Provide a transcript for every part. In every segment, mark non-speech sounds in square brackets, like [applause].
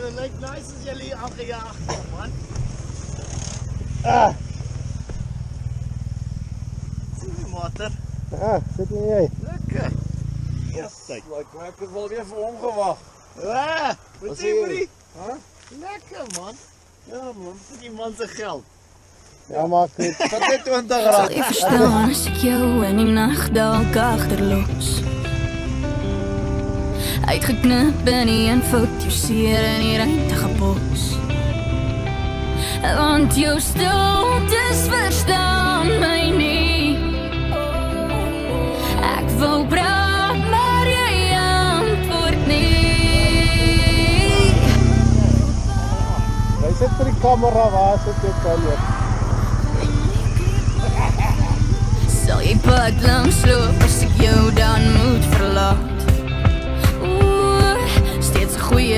gelijk naast jullie aangejaagd, man. Ah. Zie je, motor? Ah, zit niet jij. Lekker. Yes. Ik heb het wel weer voor omgewacht. Ah, wat zie je? Huh? Lekker, man. Ja, man. Voor die man zijn geld. Ja, maar goed. Wat dit 20. Ik verstaan als ik jou en die nacht. Uitgeknip in die eenvoud jou seer in die ruimte bos. Want jou stiltes verstaan my nie. Ek wou praat, maar jy antwoord nie. Jy sit vir die kamera, waar sit jou kaljer? Sal jy pad langs loop as ek jou dan moet verlaat?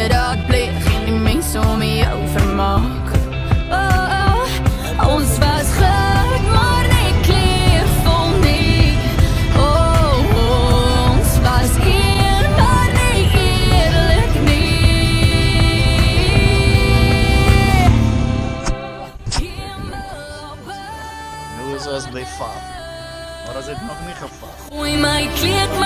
dat bleek, ging niet eens om oh, oh, ons was geluk, maar ik leef van niet. Oh, ons was eer, maar nee, eerlijk niet. Nu is Maar als het nog niet gevallen. Gooi mijn kleed,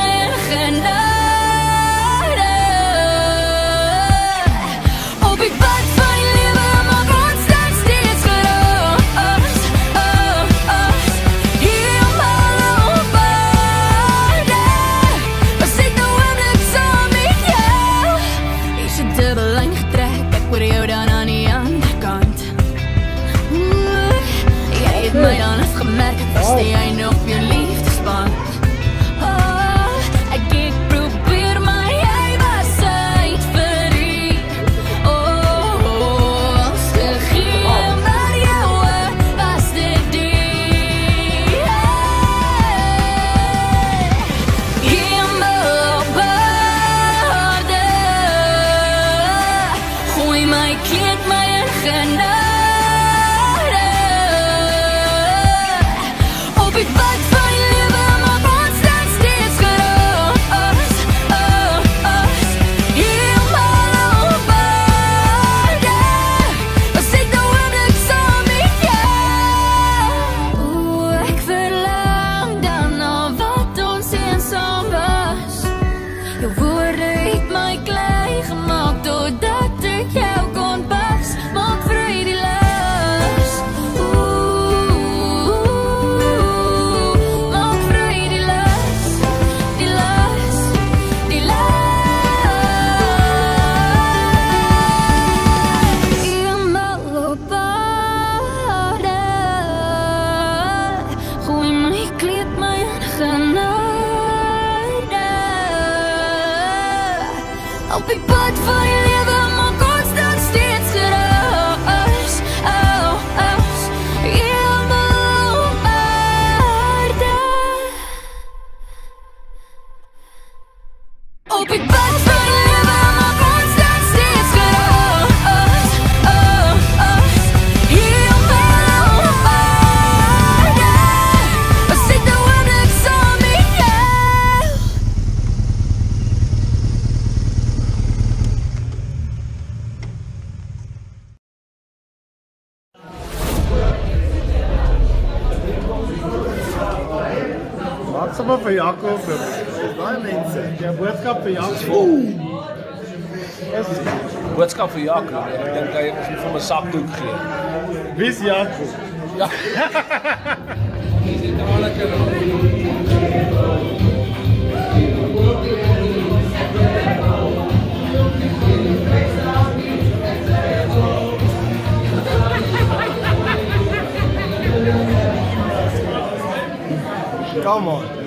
sommer vir Jakob. Baie mense. Jy boodskap vir Jakob. Is Boodskap vir Jaco. Ek dink hy moet vir my sakdoek gee. wie's Jakob? Ja. Come on.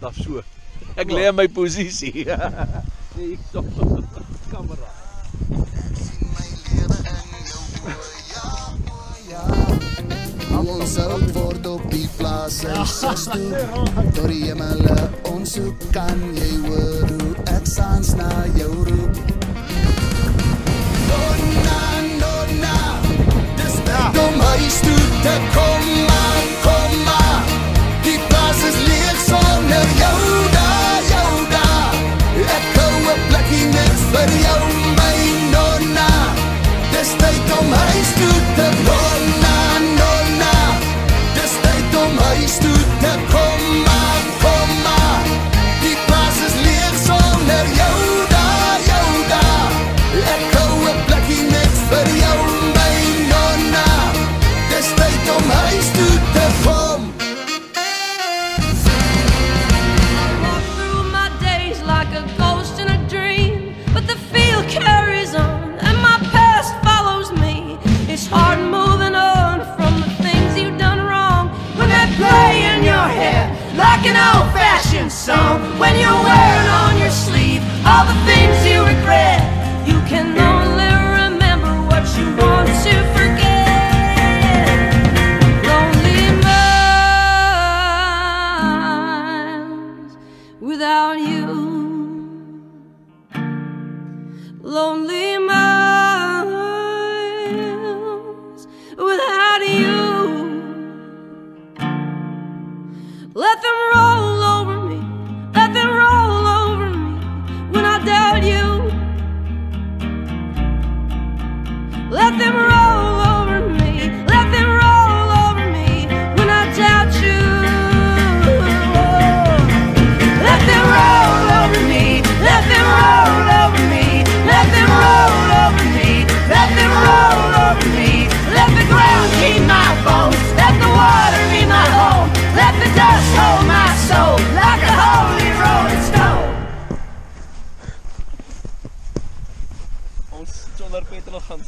Kant af so. Ek lê in my posisie. [laughs] Nee, ek stop. [laughs] Kamera. Ons sal word op die plaas en ses toe Door die hemel ons soek kan jy hoor hoe ek saans na jou roep Nonna, nonna, dis tyd om huis toe te kom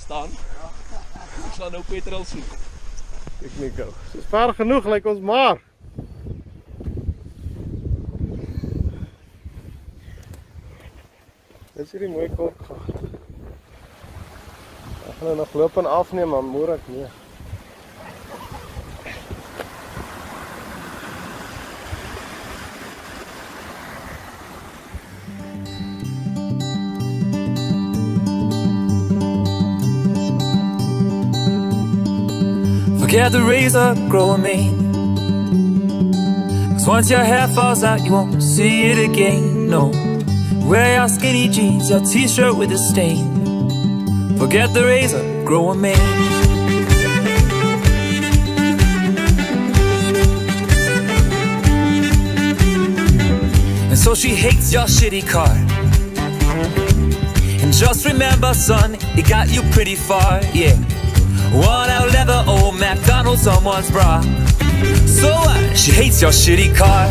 staan. Ons gaan nou petrol soek. Ek nie gou. Dis ver genoeg lyk ons maar. Dis hierdie mooi kop gehad. Ek gaan nou nog loop en afneem, maar môre ek nee. Forget the razor, grow a mane. Cause once your hair falls out, you won't see it again. No. Wear your skinny jeans, your t shirt with a stain. Forget the razor, grow a mane. And so she hates your shitty car. And just remember, son, it got you pretty far, yeah. Old McDonald's, someone's bra. So what? She hates your shitty car.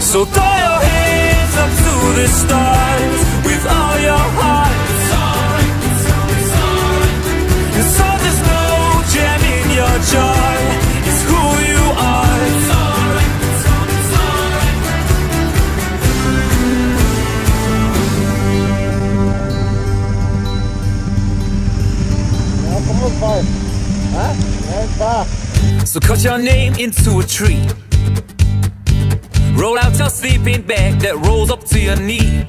So throw your hands up to the stars with all your heart. And so there's no jam in your jar. So cut your name into a tree. Roll out your sleeping bag that rolls up to your knee.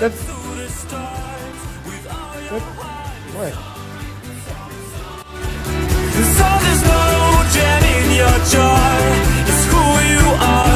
That's... That's... What? There's no jam in your joy. It's who you are.